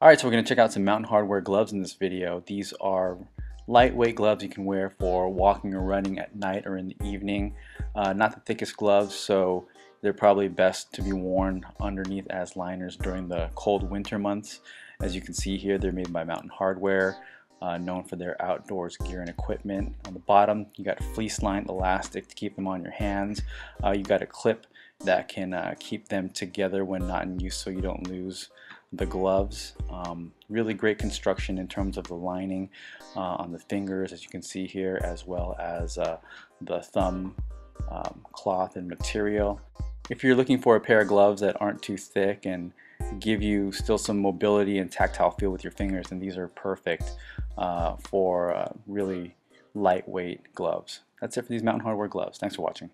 Alright, so we're going to check out some Mountain Hardwear gloves in this video. These are lightweight gloves you can wear for walking or running at night or in the evening. Uh, not the thickest gloves, so they're probably best to be worn underneath as liners during the cold winter months. As you can see here, they're made by Mountain Hardwear uh, known for their outdoors gear and equipment. On the bottom, you got fleece lined elastic to keep them on your hands. Uh, you got a clip that can uh, keep them together when not in use so you don't lose the gloves. Um, really great construction in terms of the lining uh, on the fingers as you can see here as well as uh, the thumb um, cloth and material. If you're looking for a pair of gloves that aren't too thick and give you still some mobility and tactile feel with your fingers and these are perfect uh, for uh, really lightweight gloves. That's it for these Mountain Hardwear gloves. Thanks for watching.